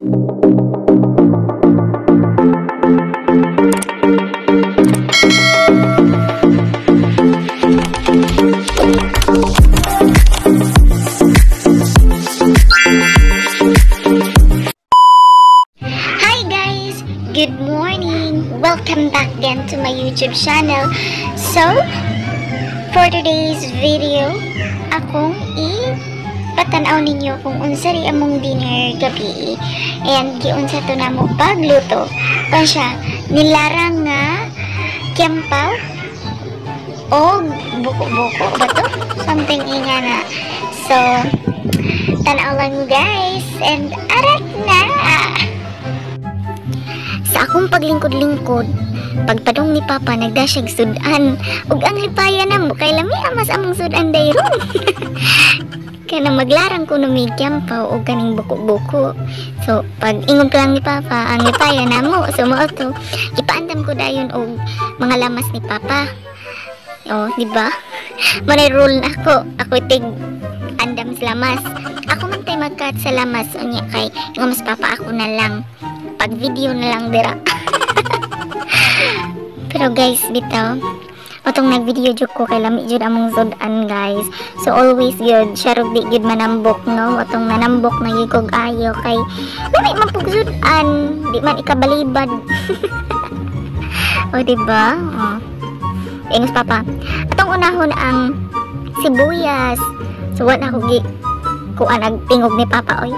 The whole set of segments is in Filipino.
Hi guys! Good morning! Welcome back again to my YouTube channel. So, for today's video, akong i patanaw ninyo kung unsa ri among dinner gabi and giunsa to namo pagluto. Siya, nilarang nga kyampaw o buko-buko ba to? Something inga na. So, tanaw lang guys and arat na! Sa akong paglingkod-lingkod, pagpadong ni Papa nagdasyag sudan, ug ang lipaya na mo kay lami amas among sudan dayron. Kaya maglarang ko na may kyampaw o kaning buko-buko. So, pag ingon ko lang ni Papa, ang lipaya na mo. So, mo to, ipaandam ko dayon og mga lamas ni Papa. O, di ba? Manay rule na ako. Ako tig andam sa lamas. Ako man tay magkat sa lamas. Unya kay, nga mas Papa ako na lang pag video na lang dira. Pero guys, bitaw, otong nag-video jud ko kay lami jud among sudan guys. So always good, syarog di gud manambok no. Otong nanambok na gigog ayo kay lami man pug sudan, di man ikabalibad. o di ba? Oh. Ingos papa. Atong unahon ang sibuyas. So what ako gi kuan nagtingog ni papa oy.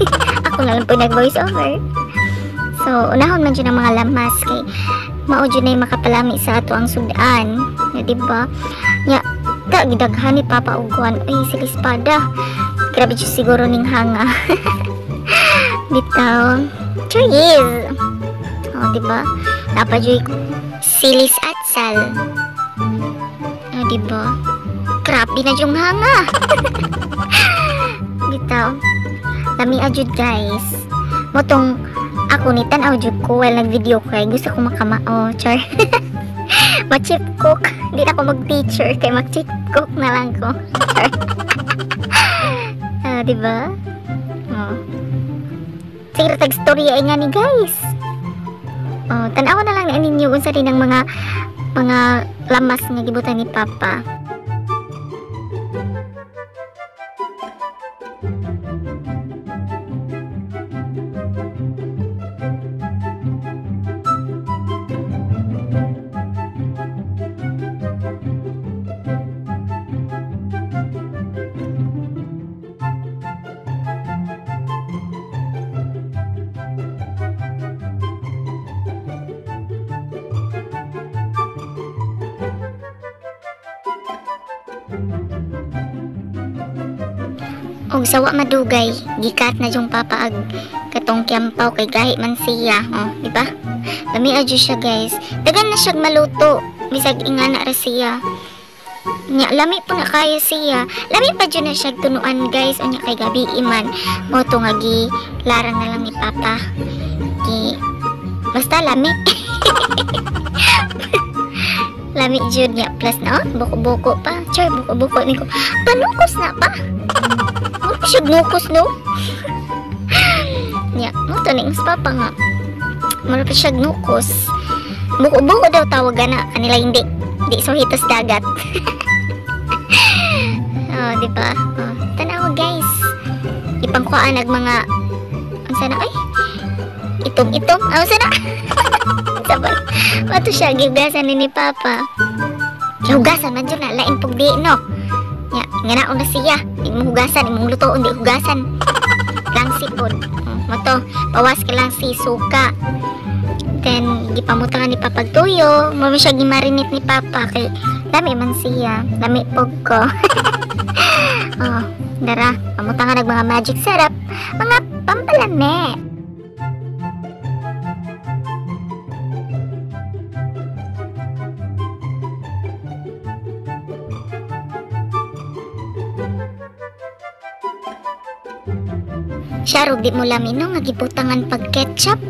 ako na lang po nag-voice over. So, unahon man dyan ang mga lamas kay mao dyan ay makapalami sa ato ang sudan. Ya, di ba? Nya, ka gidaghan ni Papa og kuan, espada. Grabe dyan siguro ning hanga. Bitaw. Cheers! Oh, di ba? Napa dyan silis at sal. Oh, di ba? Grabe na yung hanga. Bitaw. Lami ajud guys. Motong ako ni tanaw jud ko. While nag-video kay gusto ko makamao char. Ma-chip cook di na ako mag-teacher kay mag-chip cook na lang ko. Char ah, di ba? Oh. siguro tag story ay nga ni guys. Oh, tanawa na lang ninyo unsa din ang mga mga lamas nga gibutan ni Papa Og sawa madugay, gikat na yung papa ag katong kyampaw kay gahi man siya, oh, di ba? Lami adyo siya guys. Dagan na siya maluto, bisag ingana ra siya. Nya lami po na kaya siya. Lami pa dyan na siya tunuan guys, unya kay gabi iman. Mo to nga gi larang na lang ni papa. Gi basta lami. lami jud niya plus na oh, buko-buko pa. Choy, buko-buko ni ko. Panukos na pa. Pa siya gnukos, no? Nya, mo to ning papa nga. Mo pa siya gnukos. Buko-buko daw tawagan na. Kanila hindi. Di so hitos dagat. oh, di ba? Oh, tanawa guys. Ipangkuhaan nag mga unsa na ay? Itom-itom. Unsa na? Sabay. Wato siya gihugasan ni Papa. Gihugasan man dyan na lain pug di no. Nya, nga naon na siya. Di mo hugasan, imong lutoon di hugasan. Lang sipod. Oh, Mato, bawas ka lang si suka. Then, gipamutangan ni Papa Tuyo. Mami siya gimarinit ni Papa. Kay, dami man siya. Dami pog ko. oh, dara. Pamutangan ng mga magic syrup. Mga pampalame. Siya di mo lamino nga gibutangan pag ketchup.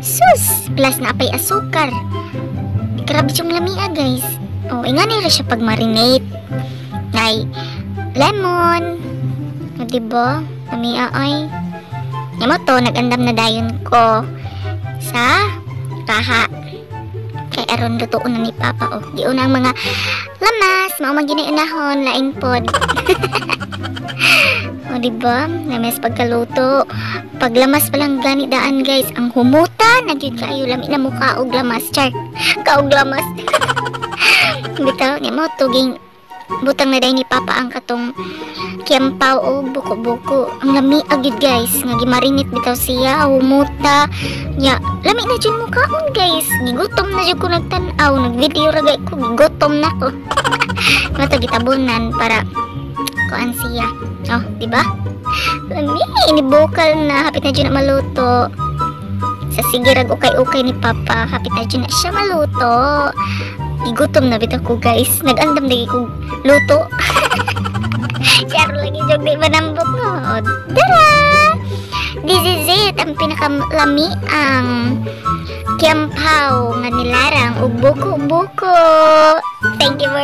Sus, plus na apay asukar. Grabe yung lamia guys. O, oh, ingani ra siya pag marinate. Ngay, lemon. O, diba? Lamia ay. Imo to, nagandam na dayon ko sa kaha. Kay aron lutuon na ni Papa oh. Di unang mga lamas, mao man ginainahon laing pod. o di ba? Lamas pagkaluto. Paglamas pa lang gani daan guys, ang humuta nagyud kayo lami na mukha og lamas char. Kaog lamas. Bitaw ni mo tuging butang na ni Papa ang katong kiyampaw o buko-buko. Ang lami agad guys. Nga gimarinit bitaw siya. Humuta. Nya, lami na dyan mukhaon guys. Gigutom na dyan ko nagtanaw. Nag-video ragay ko. Gigutom na ko. Mato gitabunan para kuan siya. Oh, di ba? Lami, inibukal na. Hapit na dyan na maluto. Sa sigirag ukay-ukay ni Papa. Hapit na dyan na siya maluto. Gigutom na bitaw ko guys. Nag-andam lagi ko luto. Share lagi jog di manambok no. Tara! This is it. Ang pinakalami ang kiampaw nga nilarang ug buko-buko. Thank you for